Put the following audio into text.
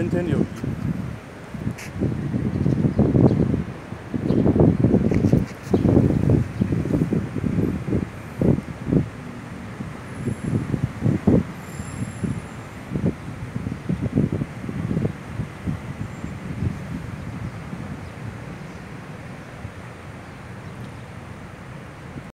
continue.